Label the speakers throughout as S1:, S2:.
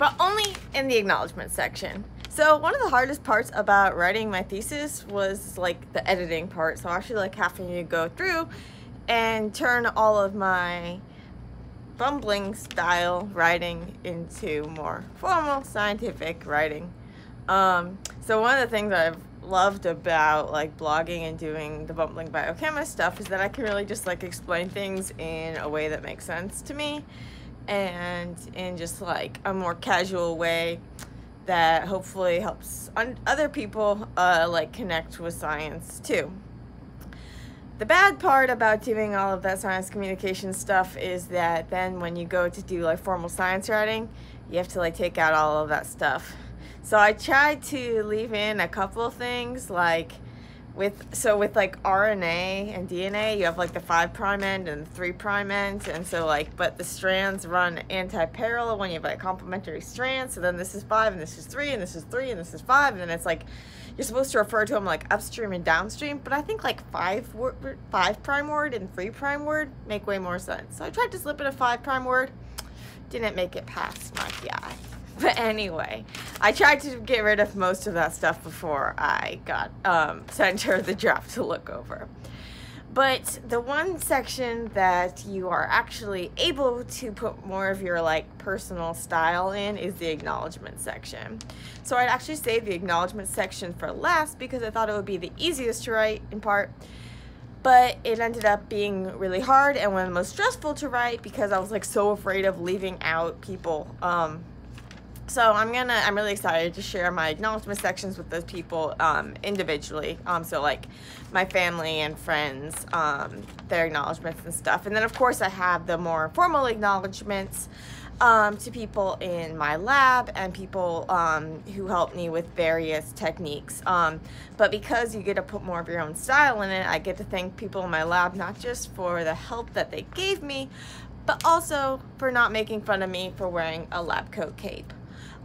S1: but only in the acknowledgement section. So one of the hardest parts about writing my thesis was like the editing part. So actually like having to go through and turn all of my bumbling style writing into more formal scientific writing. Um, so one of the things I've loved about like blogging and doing the bumbling biochemist stuff is that I can really just like explain things in a way that makes sense to me and in just like a more casual way that hopefully helps other people uh, like connect with science too. The bad part about doing all of that science communication stuff is that then when you go to do like formal science writing, you have to like take out all of that stuff. So I tried to leave in a couple things like with so with like RNA and DNA, you have like the five prime end and the three prime end, and so like but the strands run anti-parallel when you have like complementary strands. So then this is five and this is three and this is three and this is five, and then it's like you're supposed to refer to them like upstream and downstream, but I think like five word, five prime word and three prime word make way more sense. So I tried to slip in a five prime word, didn't make it past my PI. But anyway, I tried to get rid of most of that stuff before I got um, sent her the draft to look over. But the one section that you are actually able to put more of your like personal style in is the acknowledgement section. So I'd actually save the acknowledgement section for last because I thought it would be the easiest to write in part. But it ended up being really hard and one of the most stressful to write because I was like so afraid of leaving out people um, so I'm gonna, I'm really excited to share my acknowledgement sections with those people um, individually. Um, so like my family and friends, um, their acknowledgments and stuff. And then of course I have the more formal acknowledgments um, to people in my lab and people um, who help me with various techniques. Um, but because you get to put more of your own style in it, I get to thank people in my lab, not just for the help that they gave me, but also for not making fun of me for wearing a lab coat cape.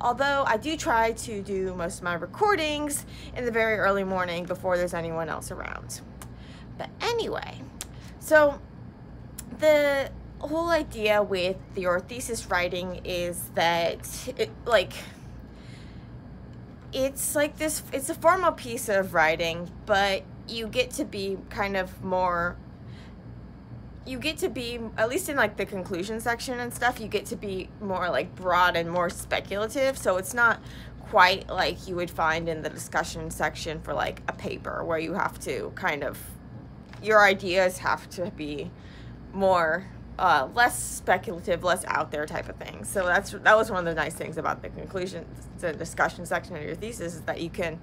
S1: Although I do try to do most of my recordings in the very early morning before there's anyone else around. But anyway, so the whole idea with your thesis writing is that it like it's like this it's a formal piece of writing but you get to be kind of more you get to be at least in like the conclusion section and stuff you get to be more like broad and more speculative so it's not quite like you would find in the discussion section for like a paper where you have to kind of your ideas have to be more uh, less speculative, less out there type of thing. So that's that was one of the nice things about the conclusion, the discussion section of your thesis is that you can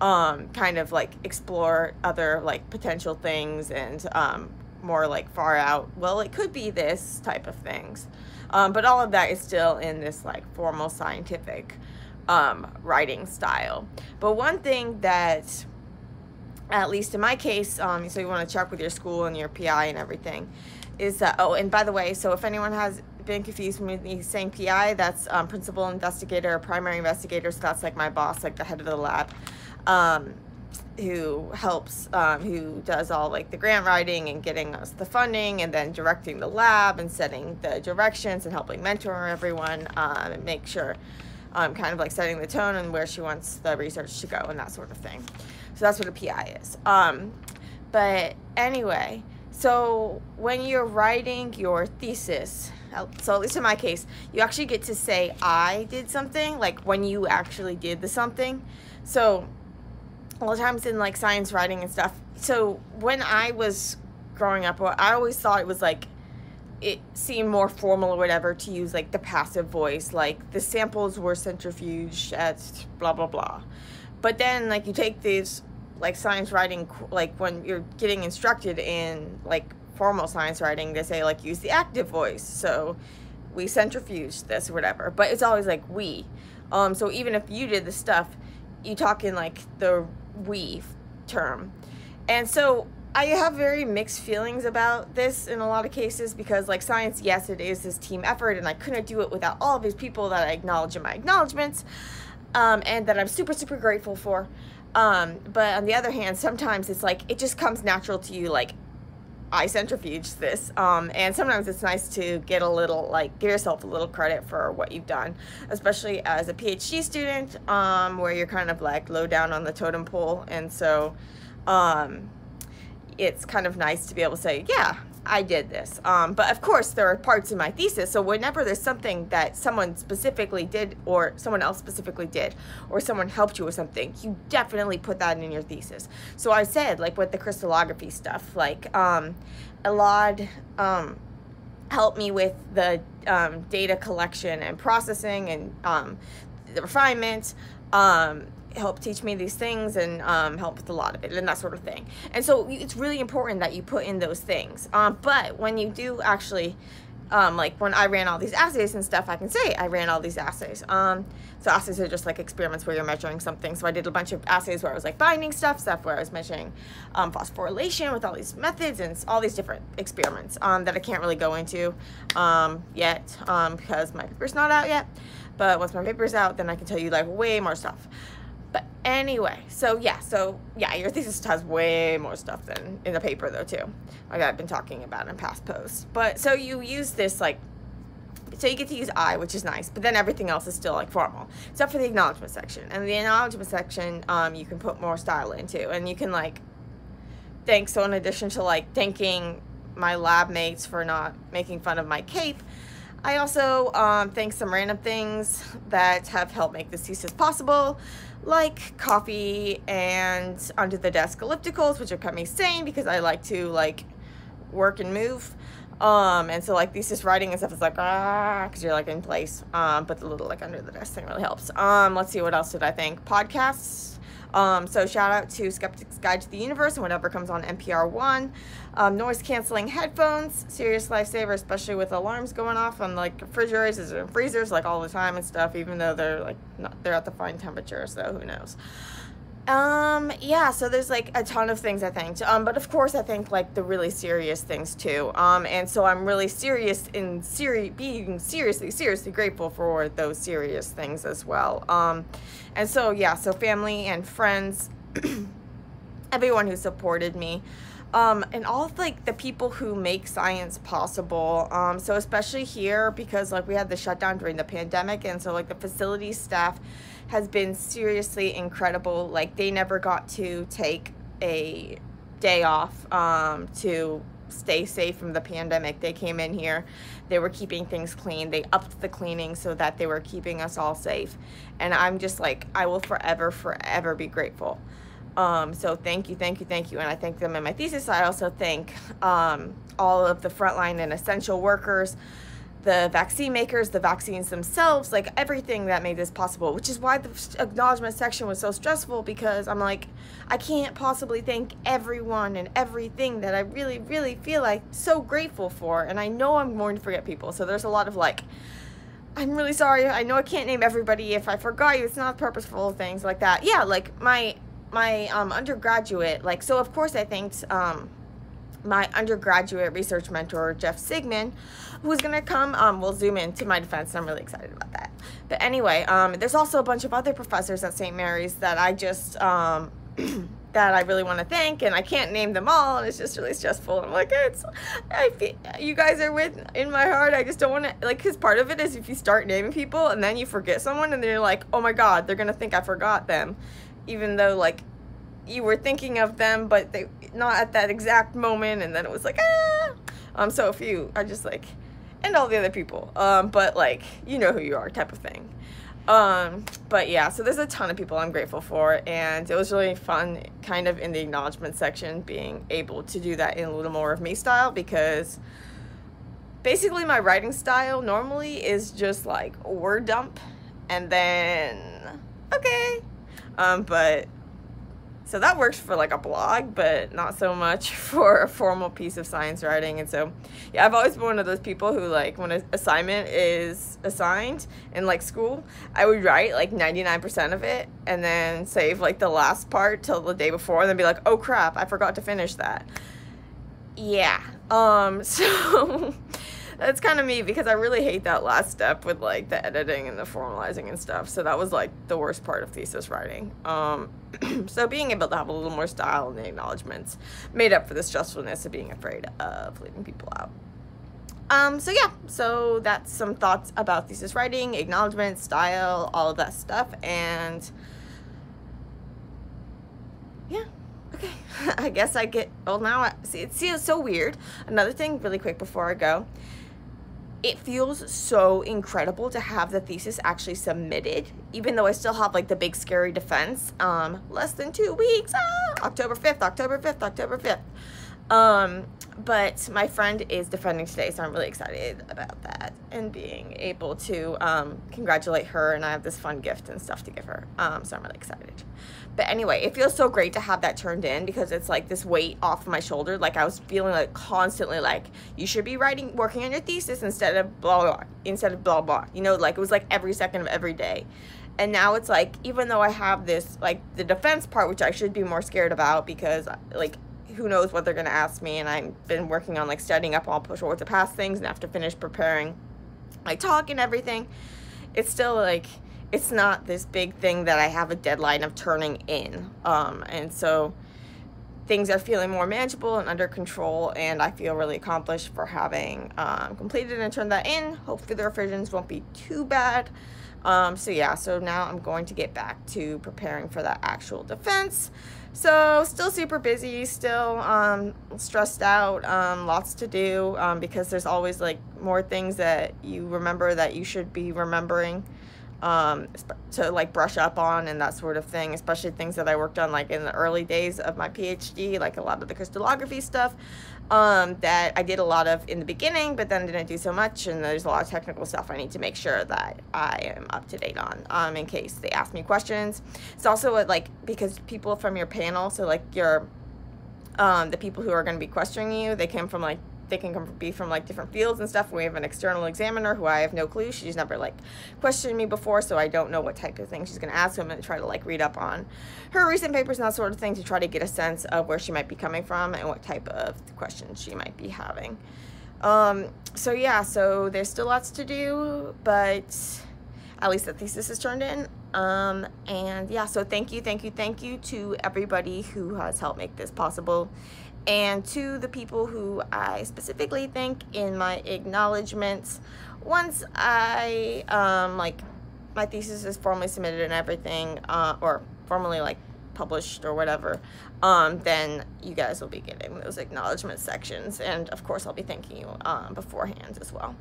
S1: um, kind of like explore other like potential things and um, more like far out, well, it could be this type of things. Um, but all of that is still in this like formal scientific um, writing style. But one thing that, at least in my case, um, so you want to check with your school and your PI and everything, is that, oh, and by the way, so if anyone has been confused with me saying PI, that's um, principal investigator or primary investigator, so that's like my boss, like the head of the lab. Um, who helps, um, who does all like the grant writing and getting us the funding and then directing the lab and setting the directions and helping mentor everyone um, and make sure, um, kind of like setting the tone and where she wants the research to go and that sort of thing. So that's what a PI is. Um, but anyway, so when you're writing your thesis, so at least in my case, you actually get to say I did something, like when you actually did the something. So a lot of times in like science writing and stuff. So when I was growing up, I always thought it was like it seemed more formal or whatever to use like the passive voice, like the samples were centrifuged at blah blah blah. But then like you take these like science writing, like when you're getting instructed in like formal science writing, they say like use the active voice. So we centrifuge this or whatever. But it's always like we. Um, so even if you did the stuff, you talk in like the we term. And so I have very mixed feelings about this in a lot of cases because, like, science, yes, it is this team effort, and I couldn't do it without all of these people that I acknowledge in my acknowledgments um, and that I'm super, super grateful for. Um, but on the other hand, sometimes it's like it just comes natural to you, like, I centrifuge this. Um, and sometimes it's nice to get a little, like, give yourself a little credit for what you've done, especially as a PhD student, um, where you're kind of like low down on the totem pole. And so um, it's kind of nice to be able to say, yeah, I did this. Um, but of course, there are parts in my thesis. So whenever there's something that someone specifically did, or someone else specifically did, or someone helped you with something, you definitely put that in your thesis. So I said, like with the crystallography stuff, like um, Elad um, helped me with the um, data collection and processing and um, the refinement. Um, help teach me these things and um, help with a lot of it and that sort of thing. And so it's really important that you put in those things. Um, but when you do actually, um, like when I ran all these assays and stuff, I can say I ran all these assays. Um, so assays are just like experiments where you're measuring something. So I did a bunch of assays where I was like binding stuff, stuff where I was measuring um, phosphorylation with all these methods and all these different experiments um, that I can't really go into yet because my paper's not out yet. But once my paper's out, then I can tell you like way more stuff. But anyway, so yeah, so yeah, your thesis has way more stuff than in the paper though too. Like I've been talking about in past posts. But so you use this like so you get to use I, which is nice, but then everything else is still like formal, except for the acknowledgement section. And the acknowledgement section, um, you can put more style into, and you can like thank. So in addition to like thanking my lab mates for not making fun of my cape, I also um, thank some random things that have helped make this thesis possible like coffee and under the desk ellipticals, which have kept me sane because I like to like work and move. Um, and so like thesis writing and stuff is like ah, because you're like in place. Um, but the little like under the desk thing really helps. Um, let's see what else did I think. Podcasts um, so shout out to Skeptic's Guide to the Universe and whatever comes on NPR One. Um, noise canceling headphones, serious lifesaver, especially with alarms going off on like refrigerators and freezers like all the time and stuff. Even though they're like not, they're at the fine temperature, so who knows. Um, yeah, so there's like a ton of things I think. Um, but of course I think like the really serious things too. Um, and so I'm really serious in seri- being seriously, seriously grateful for those serious things as well. Um, and so yeah, so family and friends, everyone who supported me. Um, and all of like the people who make science possible. Um, so especially here because like we had the shutdown during the pandemic and so like the facility staff has been seriously incredible. Like they never got to take a day off um, to stay safe from the pandemic. They came in here, they were keeping things clean. They upped the cleaning so that they were keeping us all safe. And I'm just like, I will forever, forever be grateful. Um, so thank you, thank you, thank you. And I thank them in my thesis. I also thank um, all of the frontline and essential workers the vaccine makers, the vaccines themselves, like everything that made this possible, which is why the acknowledgement section was so stressful because I'm like, I can't possibly thank everyone and everything that I really, really feel like so grateful for. And I know I'm going to forget people. So there's a lot of like, I'm really sorry. I know I can't name everybody. If I forgot you, it's not purposeful, things like that. Yeah, like my, my um, undergraduate, like, so of course I thanked, um, my undergraduate research mentor, Jeff Sigman, who's going to come. Um, we'll zoom in to my defense. I'm really excited about that. But anyway, um, there's also a bunch of other professors at St. Mary's that I just, um, that I really want to thank, and I can't name them all, and it's just really stressful. I'm like, it's, I feel, you guys are with in my heart. I just don't want to, like, because part of it is if you start naming people and then you forget someone, and then you're like, oh my god, they're gonna think I forgot them, even though like you were thinking of them, but they not at that exact moment, and then it was like ah. Um, so if you are just like, and all the other people, um, but like you know who you are, type of thing. Um, but yeah, so there's a ton of people I'm grateful for, and it was really fun, kind of in the acknowledgement section, being able to do that in a little more of me style because basically my writing style normally is just like word dump and then okay um, but so that works for like a blog, but not so much for a formal piece of science writing. And so, yeah, I've always been one of those people who like when an assignment is assigned in like school, I would write like 99% of it and then save like the last part till the day before and then be like, oh crap, I forgot to finish that. Yeah. Um, so That's kind of me because I really hate that last step with like the editing and the formalizing and stuff. So that was like the worst part of thesis writing. Um, so being able to have a little more style in the acknowledgments made up for the stressfulness of being afraid of leaving people out. Um, so yeah, so that's some thoughts about thesis writing, acknowledgments, style, all of that stuff, and yeah, okay. I guess I get, well now, see, it feels so weird. Another thing really quick before I go, it feels so incredible to have the thesis actually submitted, even though I still have like the big scary defense, um, less than two weeks, ah, October 5th, October 5th, October 5th. Um, but my friend is defending today, so I'm really excited about that and being able to um, congratulate her. And I have this fun gift and stuff to give her, um, so I'm really excited. But anyway, it feels so great to have that turned in because it's like this weight off my shoulder. Like I was feeling like constantly like you should be writing, working on your thesis instead of blah blah, instead of blah blah. You know, like it was like every second of every day. And now it's like even though I have this like the defense part, which I should be more scared about because like who knows what they're going to ask me and I've been working on like studying up all short to pass things and have to finish preparing my talk and everything it's still like it's not this big thing that I have a deadline of turning in. Um, and so things are feeling more manageable and under control and I feel really accomplished for having um, completed and turned that in. Hopefully the revisions won't be too bad. Um, so yeah so now I'm going to get back to preparing for that actual defense. So still super busy, still um, stressed out, um, lots to do um, because there's always like more things that you remember that you should be remembering um, to like brush up on and that sort of thing, especially things that I worked on like in the early days of my PhD, like a lot of the crystallography stuff um, that I did a lot of in the beginning, but then didn't do so much. And there's a lot of technical stuff I need to make sure that I am up to date on um, in case they ask me questions. It's also like because people from your panel, so like your um, the people who are going to be questioning you, they came from like they can come be from like different fields and stuff. We have an external examiner who I have no clue. She's never like questioned me before, so I don't know what type of thing she's gonna ask. him and to try to like read up on her recent papers and that sort of thing to try to get a sense of where she might be coming from and what type of questions she might be having. Um, so yeah, so there's still lots to do, but at least the thesis is turned in. Um, and yeah, so thank you, thank you, thank you to everybody who has helped make this possible and to the people who I specifically thank in my acknowledgments. Once I, um, like, my thesis is formally submitted and everything, uh, or formally, like, published or whatever, um, then you guys will be getting those acknowledgement sections. And, of course, I'll be thanking you um, beforehand as well.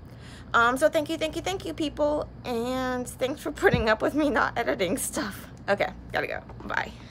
S1: Um, so thank you, thank you, thank you, people. And thanks for putting up with me not editing stuff. Okay, gotta go. Bye.